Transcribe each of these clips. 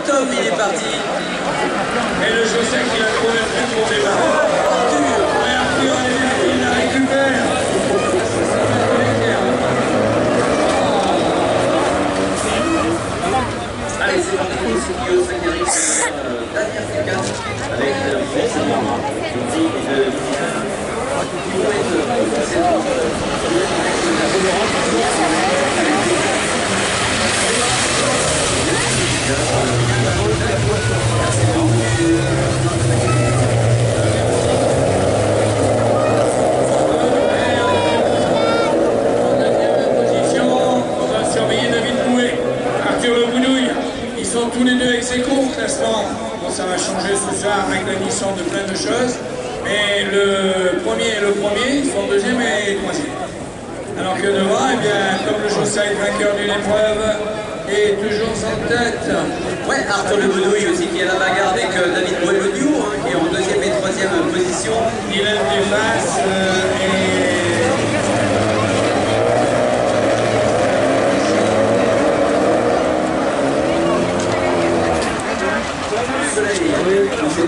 top, il est parti. Et le Joseph qui a trouvé le plus bon départ. Arthur. Arthur, il la récupère. Allez, c'est parti pour ce qui est qui arrive. Daniel Foucault avec le de euh, cette En deuxième position, on va surveiller David Bouet, Arthur Le Boudouille. Ils sont aequo au classement. Bon, ça va changer ce soir avec l'addition de plein de choses. Mais le premier et le premier, ils sont deuxième et troisième. Alors que devant, eh bien, comme le Jossaille, vainqueur d'une épreuve, est toujours en tête. Ouais, Arthur Le Boudouille aussi qui est à la bagarre avec David Boileau hein, qui est en deuxième et troisième position. Euh, et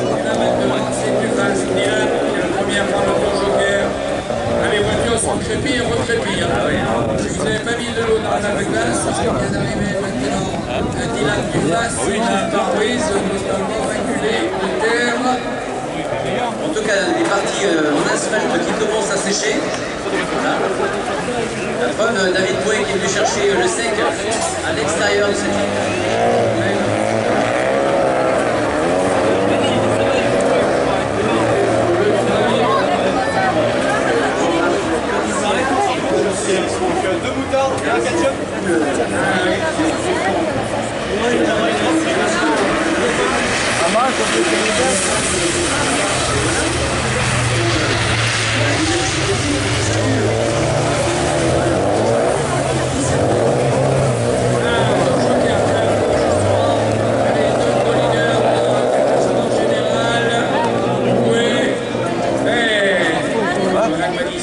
Et là maintenant, c'est plus facile. Dylan, qui est le premier à prendre le tour joker. Ah, les voitures sont crépées et recrépées. Si vous n'avez pas mis de l'eau dans la glace, je viens d'arriver maintenant à Dylan Dumas, une pare-brise totalement maculée de terre. En tout cas, des parties euh, en asphalte qui commencent à sécher. La preuve, euh, David Bouet qui est venu chercher euh, le sec à l'extérieur de cette Deux moutardes et un ketchup.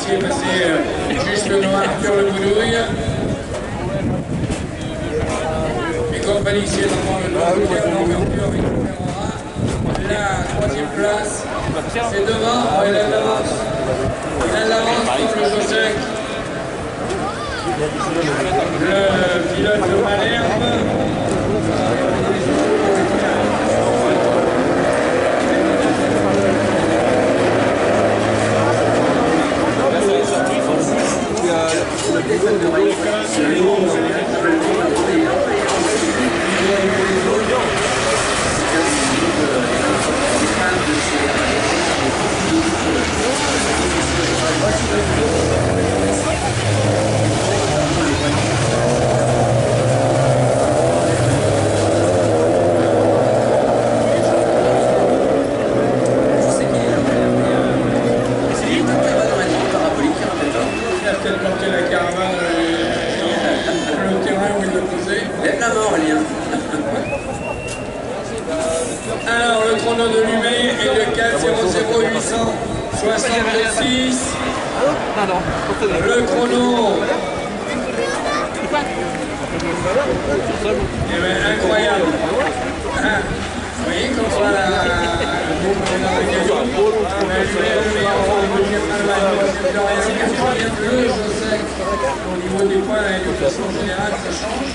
est passé euh, juste le Boudouille. Et comme Panissier dans le de l'ouverture avec Ferrara, la troisième place, c'est devant, oh, il a de l'avance. Il a l'avance pour le Josec. Le pilote de Malherbe. Je sais qu'il est là, mais euh, c'est lui qui va dans la ligne parabolique, hein, maintenant. Il a peut-être porté la caravane euh, le terrain où il le posait. Lève la main, Aurélien. Alors, le chrono de Lumet est de 4 0 866. Le chrono. Eh ben, incroyable. Hein, vous voyez, quand on a la la. Au niveau des points de façon générale, ça change.